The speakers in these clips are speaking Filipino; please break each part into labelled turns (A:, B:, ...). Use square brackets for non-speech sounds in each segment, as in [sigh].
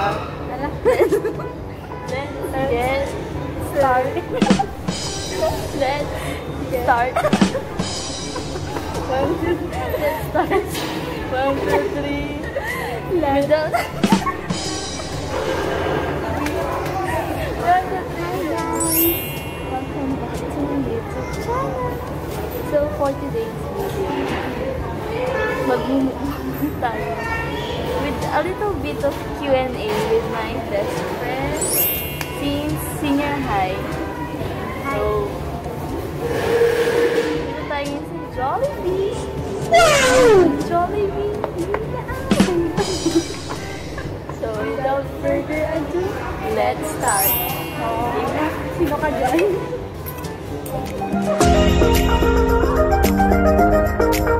A: Let's get started. Let's start. One, two, let's start. One, two, three. Middle. One, two, three. Welcome back to my YouTube channel. So, for today's video, magmumukbang tayo with a little bit of Q&A with my best friend since senior high. So, dito tayo sa Jollibee. Jollibee. [laughs] so, without further ado, let's start. Sino ka dyan? [laughs]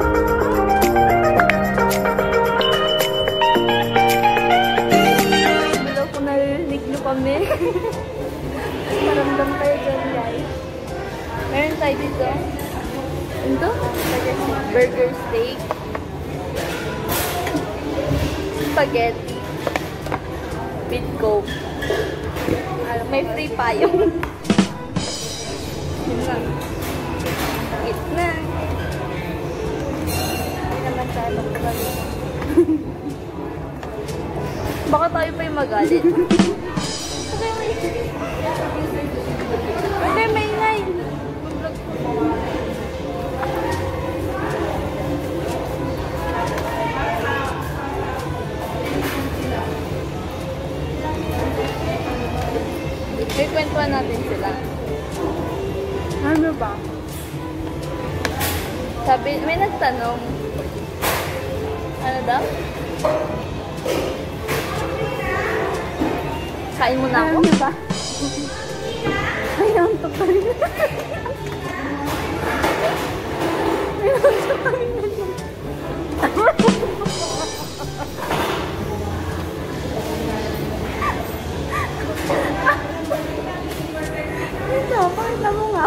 A: Paramdam kayo dyan, guys. Meron tayo dito. Ito? Burger steak. Spaghetti. With coke. May free pa yung. Yun lang. Eat na. Hindi naman tayo magpapagod. [laughs] Baka tayo pa yung magalit. [laughs] Okay, may ingay. May kwentuhan natin sila.
B: Ano ba?
A: Sabi, may nagtanong. Ano daw? Kain mo na ako?
B: Ano ba? Ay, pa rin. [laughs] Ay, pa rin. Ito, pakita mo nga.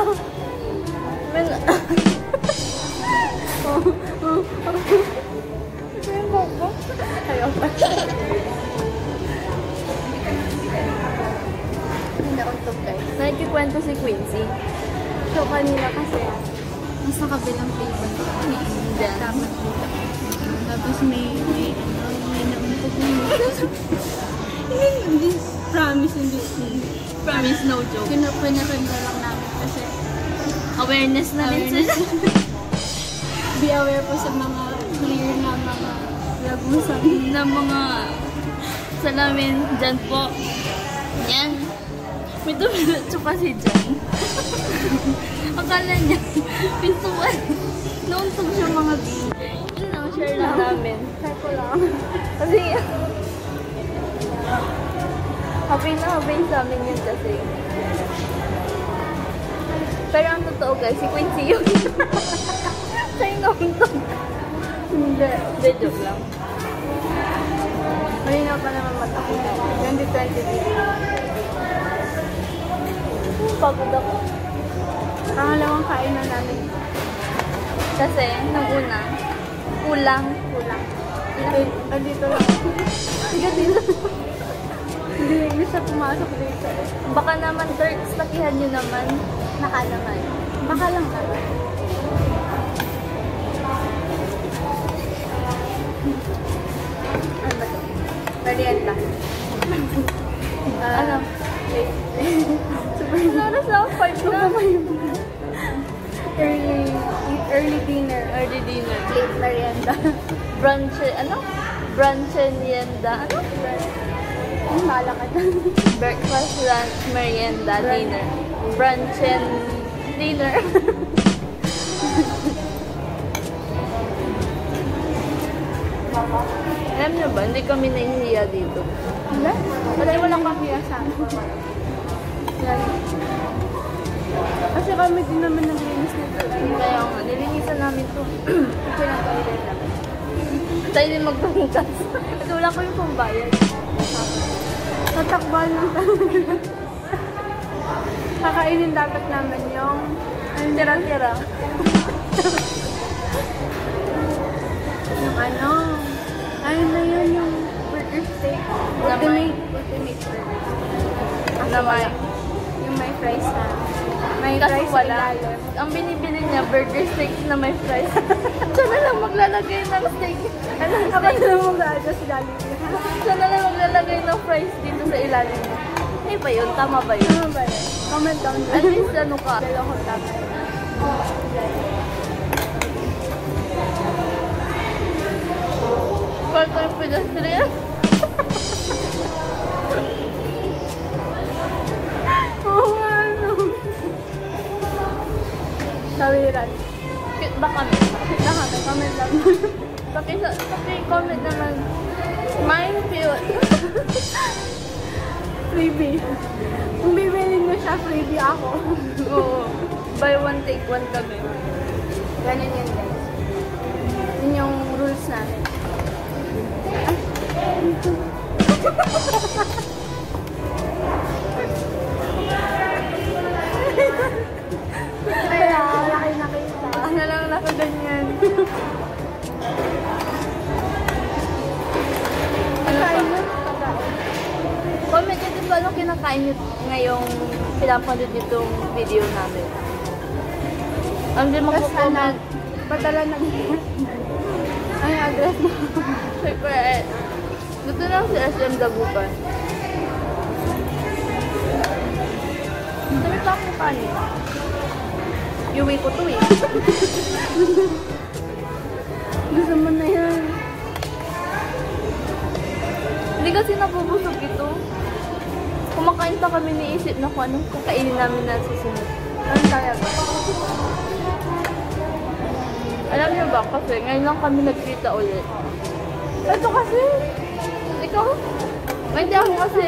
A: May, [laughs]
B: Oh, oh, oh. Ito yung
A: Nakikikwento si Quincy.
B: So, kanina kasi, nasa kabilang table. May dapat dito. Tapos may, may, ano, may naumpog na Hindi, hindi, promise, hindi,
A: Promise, no joke.
B: Pinapanakanto lang namin kasi
A: Awareness na rin sila. [laughs]
B: Be aware po sa mga clear na mga lagusan.
A: ng mga salamin dyan po. Yan. May dumiretso kasi dyan. Akala niya, pintuan. Nauntog siya mga B. Yun lang, share lang namin.
B: Try ko lang. [laughs]
A: Kasi, happy na happy sa amin yun kasi. Pero ang totoo guys, si Quincy yun. [laughs] Siya yung nauntog.
B: Hindi.
A: Hindi, joke lang.
B: Malinaw pa naman mata ko. 2020
A: Pagod ako.
B: Pangalawang kainan namin.
A: Kasi, nung una, kulang.
B: Kulang. Ay, ah, dito lang. Sige, dito. Hindi, hindi siya pumasok dito.
A: Baka naman, Turks, lakihan nyo naman.
B: Baka naman. Baka lang naman. Late merienda.
A: Brunch, ano? Brunch and merienda. Ano?
B: Ang bala ka dyan.
A: Breakfast, lunch, merienda,
B: Brunch.
A: dinner. Brunch and dinner. [laughs] Alam nyo ba, hindi kami nahihiya dito.
B: Wala? Wala, wala kami asahan. Yan. Kasi kami din naman nito.
A: Kaya nga, nilinisan namin to. [clears throat]
B: Okay lang tayo
A: din magpangkas. Kasi wala ko yung pambayad.
B: Tatakbal ng Kakainin dapat naman yung
A: Tira-tira.
B: yung ano. Ano na yun yung burger steak. Ultimate, ultimate burger.
A: May,
B: Yung may fries na. May
A: kaso
B: fries sa
A: wala.
B: ilalim.
A: Ang binibili niya, burger steak na may fries. [laughs] Siya na lang maglalagay ng steak. Ano,
B: Ako
A: steak.
B: na lang mag-adjust si Jollibee.
A: Siya na lang maglalagay ng fries dito sa ilalim niya. Hindi ba yun? Tama ba yun?
B: Ano ba yun? Comment down
A: At least ano ka?
B: Dalawa ko tama.
A: Part-time pedestrian?
B: Sawiran.
A: Cute ba kami?
B: Na kami, comment lang. [laughs]
A: Paki, paki comment naman. Mine cute. [laughs]
B: freebie. Kung bibili nyo siya, freebie ako. [laughs]
A: Oo. Buy one, take one kami.
B: Ganun yan, guys. Yun yung rules namin. Kaya,
A: nakaganyan.
B: Kain mo?
A: Comment nyo din ba anong kinakain nyo ngayong pinapanood nyo itong video namin. Ang di
B: Tapos ano,
A: magpo-comment.
B: padala na [laughs] Ay, address mo. [laughs]
A: Siyempre, eh, dito lang si SM Dagupan. Dami pa akong kanin. Iuwi ko to eh. [laughs]
B: Gusto mo na yan.
A: Hindi kasi nabubusog ito. Kumakain pa kami niisip na kung anong kakainin namin na susunod.
B: Ano kaya ba?
A: Alam niyo ba, kasi ngayon lang kami nagkita ulit.
B: Ito kasi.
A: Ikaw? Hindi ako kasi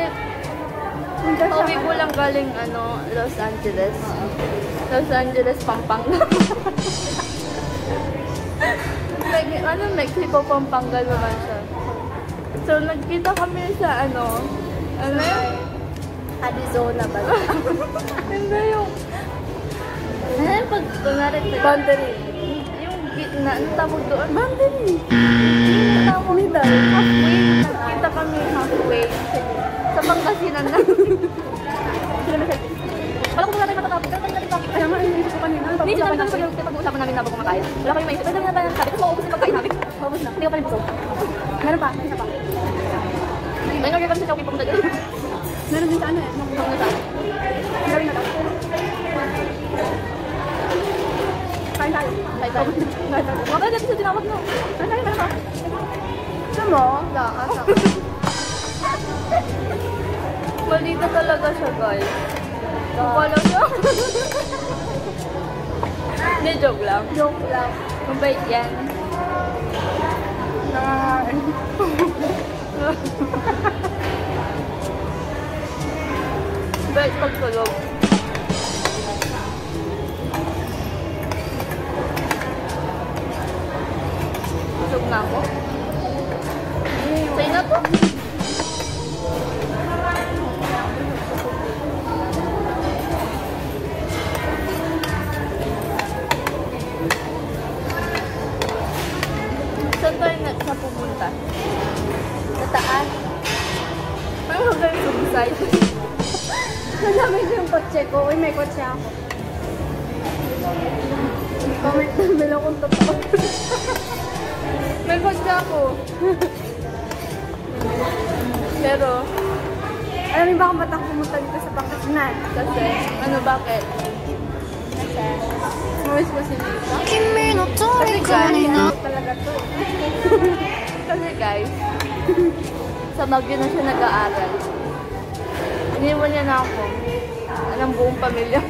A: pauwi ko lang galing ano, Los Angeles. Los Angeles, Pampanga. [laughs] like, ano, Mexico, Pampanga naman siya. So, nagkita kami sa ano, ano yun?
B: Arizona ba? [laughs]
A: Hindi yung, ano yung pag, kunwari,
B: Boundary.
A: yung gitna, ano tawag doon?
B: Boundary.
A: Yung tawag
B: Middle.
A: halfway, nagkita kami halfway. Sa Pangasinan na. [laughs] Wala ko matatapos. Kanina rin
B: nga, iniisip ko kanina.
A: Hindi,
B: Pag-usapan natin.
A: pag pag-uusapan namin na bago kumakain. Wala kami maisip. Pwede na ba sabi? Tapos maubos yung pagkain namin.
B: Tapos na.
A: Hindi ko pa rin busog.
B: Meron pa, isa pa.
A: May order kami sa Chowking pumunta dyan.
B: Meron din sa ano eh. nung-
A: Ang nasa.
B: Gawin na daw. Kain tayo. Kain tayo.
A: Mga dati sa tinawag no.
B: Kain tayo, meron pa. Gusto mo? Daan.
A: Maldita talaga siya guys. Wala siya. [laughs] Hindi, joke lang.
B: Joke lang.
A: Mabait yan.
B: Nangangain.
A: Bait pagtulog. Busog na ako. Sa'yo na to. Saan Kasi guys, sa Baguio na siya nag-aaral. Iniwan niya na ako. Ng buong pamilya.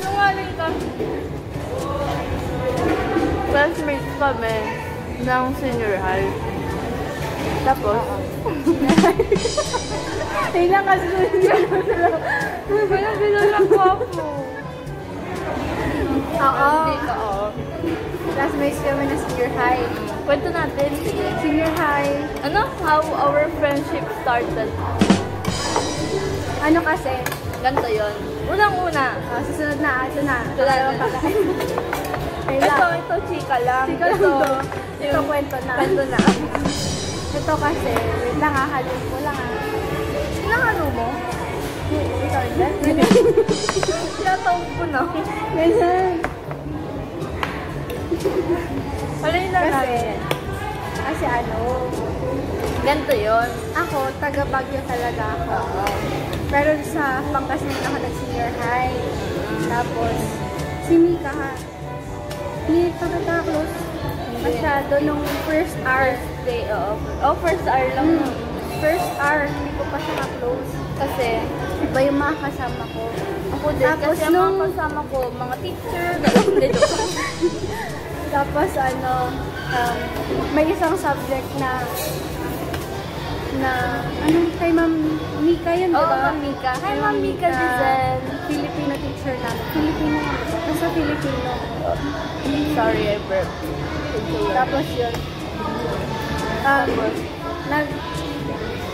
A: Nungaling ka. Classmates kami ng senior high. Tapos,
B: Tingnan kasi ako sila.
A: kaya binala ko ako.
B: Oo.
A: Oo.
B: Classmates kami na senior high.
A: Kwento natin.
B: Senior high.
A: Ano? How our friendship started.
B: Ano kasi?
A: Ganto yon. Unang-una.
B: Uh, susunod na, ito na.
A: Ito na. [laughs] Ito, ito, chika lang.
B: Chika lang
A: ito,
B: to. Ito, kwento na.
A: Kwento na.
B: Ito kasi, wait lang ah, halin ko lang ah.
A: Sinangalo mo?
B: Ikaw dyan?
A: Tinatawag ko na.
B: Ganyan.
A: Wala yung lang
B: Kasi, kasi ano,
A: Ganito yun.
B: ako, taga Baguio talaga ako. Pero sa Pangasinan ako nag-senior high. Tapos, si Mika hindi talaga close masyado nung first hour.
A: First day, oo. Oh, first hour lang.
B: Mm. First hour, hindi ko pa siya ka-close.
A: Kasi,
B: Iba yung mga kasama ko.
A: ako din.
B: Tapos
A: kasi ang mga
B: nung-
A: kasama ko, mga teacher, joke lang. [laughs]
B: Tapos ano, um, may isang subject na na ano kay Ma'am Mika yun, di
A: Oo,
B: ba?
A: Ma'am Mika. Hi, Ma'am Mika Giselle.
B: Filipino teacher namin. Filipino? Basta Filipino.
A: Sorry, I burped.
B: Tapos yun. Um, nag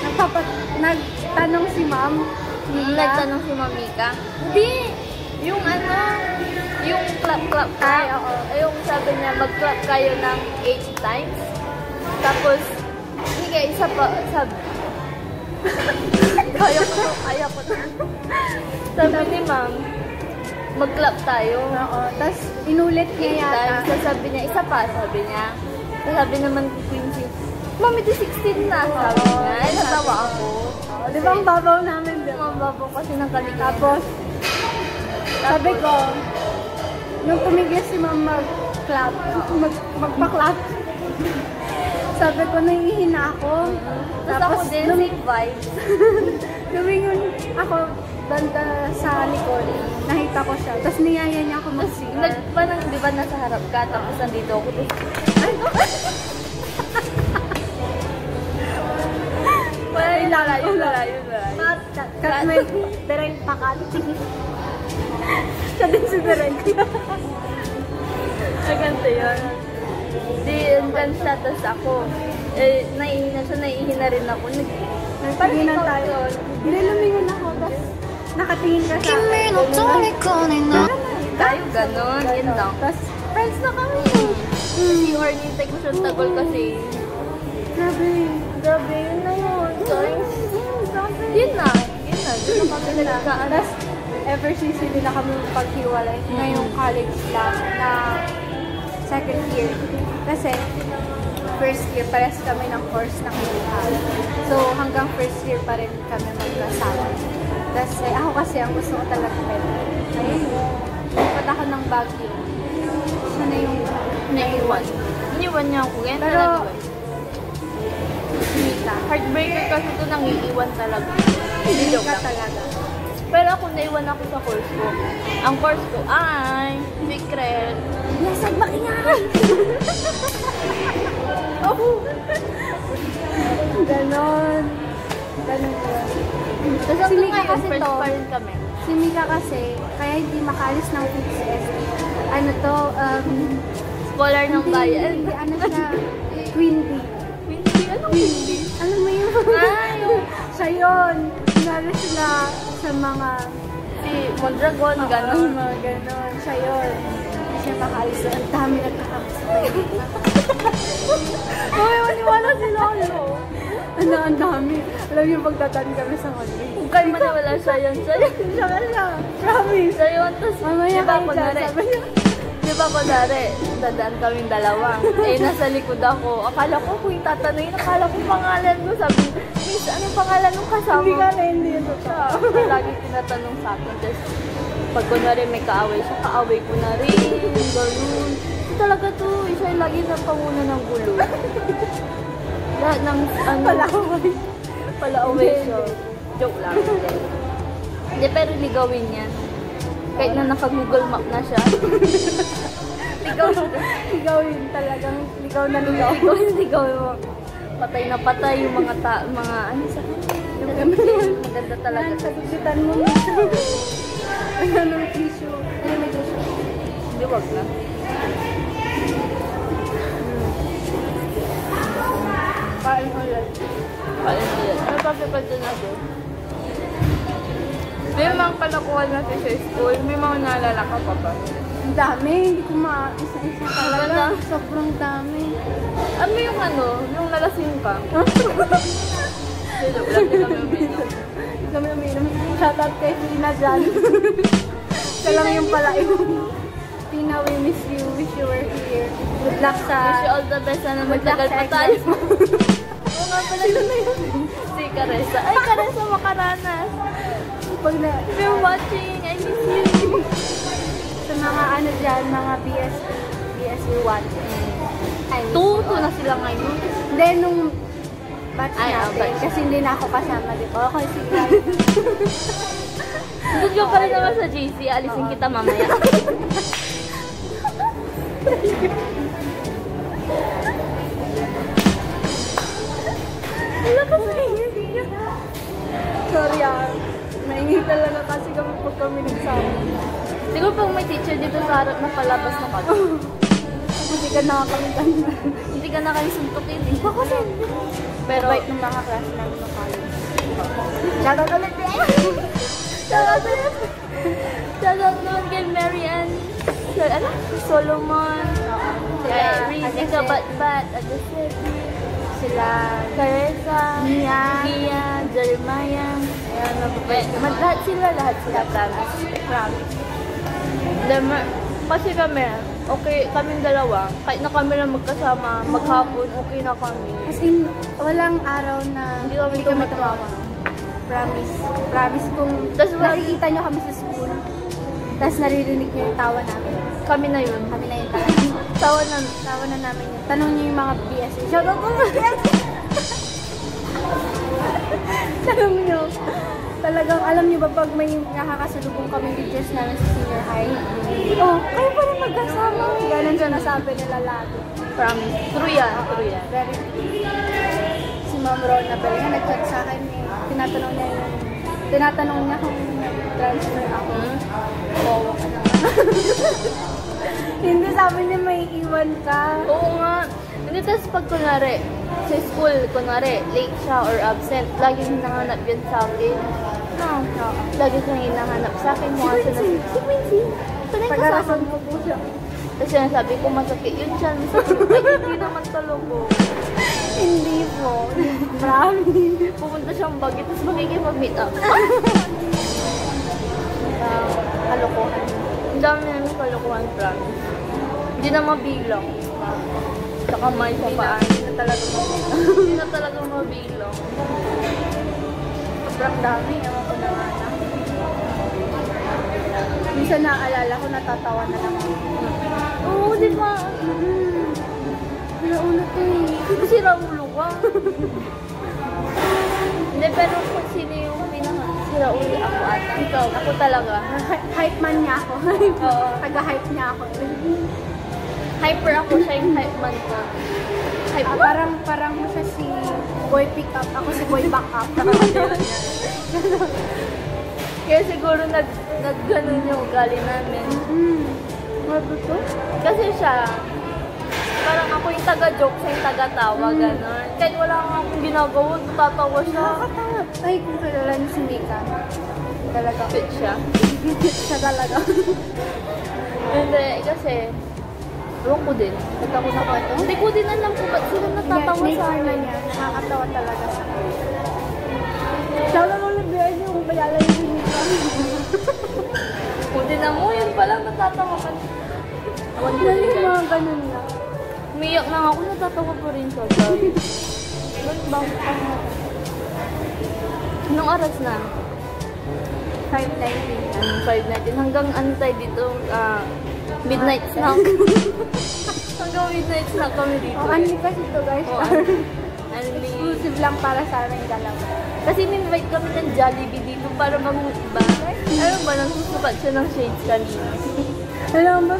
B: nagpapat nagtanong si Ma'am Mika.
A: Nagtanong si Ma'am Mika. Hindi! Yung ano, yung clap-clap ka.
B: Ay, oo.
A: Ay, Yung sabi niya, mag-clap kayo ng 8 times. Tapos, hindi isa pa, sabi, [laughs] kaya ko to, kaya ko to. sabi ni ma'am, mag-clap tayo.
B: Oo. Tapos inulit
A: 8
B: niya yata.
A: times. Sabi niya, isa pa, sabi niya. Tapos sabi naman ni Quincy, Mami, di 16 na, sabi niya. Ay, natawa ako.
B: Oo, Di ba ang babaw namin, di ba?
A: Mababo kasi ng kaligayahan.
B: Tapos, sabi ko, nung tumigil si ma'am mag-clap, mag, magpa-clap, sabi ko, nahihina ako.
A: Tapos ako din,
B: nung,
A: vibes. [laughs]
B: lumingon ako banda sa likod, nakita ko siya. Tapos niyaya niya ako mag-CR.
A: Nag, parang, di ba, nasa harap ka, tapos nandito ako, tapos, ay, [laughs] yun, wala yun, wala yun.
B: Kat may direct pakat. [laughs] siya din si direct.
A: Ay, ganito yun. Di, siya, tapos ako, eh, naiihina siya, naiihina rin ako. Nag, parang ikaw
B: tayo.
A: yun.
B: Hindi lumingon ako. Tapos nakatingin ka sa
C: na
A: Tayo, ganon, yun lang.
B: Tapos friends na kami.
A: Mm. Si Ornitec ko siya tagol kasi,
B: Grabe.
A: grabe, yun na yun. Guys,
B: Grabe.
A: yun na, yun na, yun na kami nagkaan.
B: Tapos, ever since hindi na kami paghiwalay, ngayong college lang na second year. Kasi, first year, pares kami ng course na kinuha. So, hanggang first year pa rin kami magkasama. Tapos, eh, ako kasi, ang gusto ko talaga pwede. Ayun, lipat ako ng Baguio. Siya na yung
A: Naiwan. Iniwan niya ako, ganyan
B: Pero,
A: talaga. ba?
B: Mika.
A: Heartbreaker kasi ito nang iiwan talaga. Hindi lang.
B: talaga.
A: Pero ako naiwan ako sa course ko. Ang course ko ay secret.
B: Nasag makingan! [laughs]
A: Oh!
B: Ganon. Ganon yun.
A: Tapos
B: Si Mika kasi
A: friends
B: to.
A: pa rin kami.
B: Si Mika kasi, kaya hindi makalis ng PCS. Ano to, um,
A: Scholar ng bayan.
B: hindi, ano siya, Queen Bee.
A: Hindi, ano hindi?
B: Alam mo yun?
A: Ah, yung [laughs]
B: siya yun. Sinali sila sa mga,
A: si Mondragon,
B: ganon,
A: gano'n.
B: mga ganon. Siya yun. Siya makalis. Ang dami nagkakasabay. [laughs]
A: Uy, maniwala si Lolo.
B: ano, ang dami. Alam niyo, pagdatan kami sa holiday.
A: Kung kayo maniwala siya yun, siya yun.
B: Siya ka lang. Promise.
A: Siya yun. Tapos,
B: Mamaya kayo dyan, sabi niya.
A: Di ba, kunwari, dadaan kaming dalawa. Eh, nasa likod ako. Akala ko, kung tatanungin, akala ko pangalan mo. Sabi, Miss, anong pangalan ng kasama
B: Hindi ka na, hindi ito siya.
A: Lagi tinatanong sa akin. Tapos, pag kunwari may kaaway siya, kaaway ko na rin. Ganun. Ito talaga to. Siya yung lagi na panguna ng gulo. Lahat ng, ano,
B: Palaway.
A: palaaway siya. Joke lang. Hindi, pero ligawin niya. Kahit na naka-google map na siya. [laughs] ligaw
B: Ligaw yun talagang ligaw na ligaw. [laughs]
A: Ligaw yung ligaw mo. Patay na patay yung mga ta, mga ano sa Maganda talaga.
B: Yan, sagusitan mo. Ano ng tissue? Ano may tissue?
A: Hindi, wag na.
B: Paano ulit?
A: Paano yun? Ano pa pa na doon? May mga kalokohan natin sa school, may mga naalala ka pa ba?
B: Ang dami, hindi ko ma-isa-isa talaga. Sobrang dami.
A: Ano yung ano, yung nalasing ka? [laughs] Joke lang, kami uminom.
B: Uminom. Shoutout kay Tina dyan. Siya lang yung pala yung Tina, we miss you. Wish you were here. Good luck
A: Wish you
B: sa...
A: all the best. Sana magtagal
B: sa
A: pa tayo. [laughs] Oo nga pala, sino na yun? Si Caressa. Ay, Caressa Makaranas.
B: Pag na,
A: If you're watching, I miss you.
B: sa mga ano dyan, mga BS, BSU 1. Ay,
A: Tuto na sila ngayon.
B: Then, nung batch
A: Ay,
B: natin,
A: batch.
B: kasi hindi na ako kasama dito. Okay, sige.
A: Doon ka pa rin naman sa JC. Alisin kita mamaya. [laughs]
B: kami kami nagsama.
A: Siguro pag may teacher dito sa harap na palabas na kami.
B: Hindi ka nakakalitan.
A: Hindi ka na kayo suntukin eh.
B: Ako kasi,
A: Pero,
B: Bait ng mga class namin ng college. Shoutout ulit eh!
A: shoutout ulit. Shoutout naman kay Mary Ann. Sa, ano? Solomon. Kay Rizzy. Kabatbat. Agassi.
B: Sila,
A: Caressa.
B: Mia.
A: Mia. Jeremiah. Lahat sila, lahat sila, promise.
B: Promise.
A: Then, kasi kami, okay, kaming dalawa, kahit na kami lang magkasama, maghapon, okay na kami.
B: As in, walang araw na
A: Hindi kami tumatawa.
B: Promise. Promise kung
A: Tas
B: nakikita nyo kami sa school, tapos naririnig nyo yung tawa namin.
A: Kami na yun.
B: Kami na yung tawa.
A: Tawa na,
B: tawa na namin yun. Tanong nyo yung mga BS. Shoutout po mga BS! [laughs] Tanong nyo. Talagang alam nyo ba pag may nakakasalubong kami teachers namin sa senior high? Oh, kayo pa rin magkasama. Ganon siya nasabi nila lagi.
A: promise. True yan, true yan.
B: Very Si Ma'am Rona Bell nga nag-chat sa akin eh. Tinatanong niya yung tinatanong niya kung transfer ako.
A: Hmm?
B: Oo, ka na. [laughs] Hindi sabi niya may iwan ka.
A: Oo nga. Hindi, tapos pag kunwari, sa school, kunwari, late siya or absent, lagi hinahanap yun sa akin.
B: No.
A: Lagi siyang hinahanap sa akin.
B: Si
A: Mukha siya
B: Quincy, si Quincy.
A: Panay
B: Pag-arasan
A: kasama.
B: ko po siya.
A: Tapos sinasabi ko, masakit yun siya. Hindi naman taloko.
B: Hindi po. Promise.
A: Pupunta siyang bagay, tapos makikipag-meet up. [laughs]
B: Uh, kalokohan.
A: Ang dami namin kalokohan, promise. Hindi na mabilang. Saka may sa paan.
B: Hindi na talaga mabilang.
A: Hindi na talaga mabilang.
B: Sobrang dami. Ewan ko na nga na. Minsan naaalala ko, natatawa na lang.
A: Oo, di ba?
B: Mm-hmm. Nauna to eh.
A: Kasi si Raulo ka. Hindi, pero kung sino yung pinaka si Raul, ako ata. Ikaw, ako talaga.
B: Hy- Hype man niya ako.
A: Oo.
B: Taga-hype niya ako.
A: Hyper ako, siya yung hype man ko. Hype
B: Ah, parang parang mo siya si boy pick up. Ako si boy back up. [laughs]
A: Kaya siguro nag, nag ganun yung ugali namin.
B: Hmm. Ano to?
A: Kasi siya, parang ako yung taga-joke, siya yung taga-tawa,
B: Mm.
A: gano'n. Kahit wala nga akong ginagawa, tatawa siya.
B: Nakakatawa. Ay, kung kilala niyo si Mika. Talaga.
A: Fit siya. [laughs]
B: siya talaga.
A: Hindi, kasi, ewan ko din. Ba't ako nakatawa? Hindi ko din alam [laughs] kung ba't sila natatawa sa
B: Nature na
A: akin.
B: Nakakatawa talaga siya. Siya lang ulit biyay niyo kung Mika.
A: Kung din na mo, yun palang natatawa ka.
B: Yan
A: din
B: yung mga ganun lang.
A: Umiyak na ako, natatawa pa rin siya. Ba't ba? Anong oras na?
B: 5.19.
A: Anong 5 Hanggang ano tayo dito? ah, midnight snack. Hanggang midnight snack kami dito.
B: Oh, ano kasi ito guys?
A: Oh. [laughs]
B: Exclusive lang para sa aming dalawa.
A: Kasi in-invite kami ng Jollibee dito para mag-ba. Ano ba, nagsusukat siya ng shades kanina.
B: Alam mo,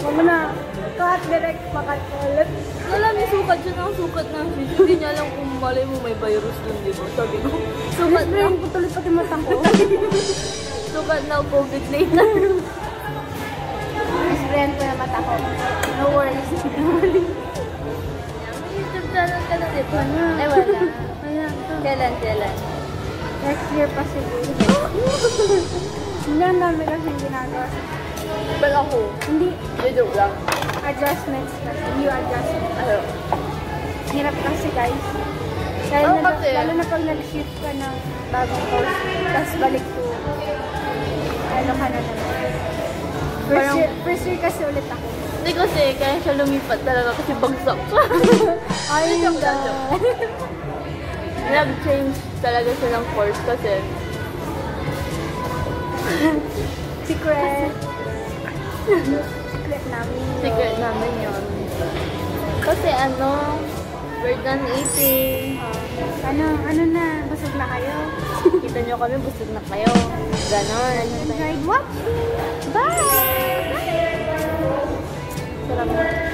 B: huwag mo na. Cut, direct, pakat ulit.
A: Wala, may sukat siya ng sukat ng shades. Hindi niya alam kung malay mo may virus dun, di ba? Sabi ko, sukat na,
B: Sprayin ko tuloy pati mata ko.
A: sukat na COVID-19.
B: Sprayin ko na mata ko. No worries. [laughs]
A: May YouTube channel ka na, di ba?
B: Wala.
A: Ay, wala. [laughs]
B: Wala.
A: Kailan, kailan?
B: Next year pa siguro. Hindi ang dami kasi ginagawa.
A: But ako,
B: Hindi,
A: joke lang.
B: adjustments kasi. New adjustments.
A: Ano,
B: Hirap kasi guys. Lalo,
A: Oo,
B: na,
A: kasi-
B: lalo na pag nag-shift ka ng bagong course, tapos balik to, ano ka na naman. First, year, first year kasi ulit ako.
A: hindi kasi kaya siya lumipat talaga kasi bagsak siya. [laughs]
B: Ay.
A: Nag-change talaga siya ng course kasi
B: Secret. Secret namin. yun.
A: secret namin yun. Kasi ano, we're done eating.
B: Ano, ano na, busog na kayo.
A: Kita nyo kami, busog na kayo. Ganon.
B: Enjoyed watching. Bye! Bye! Salamat.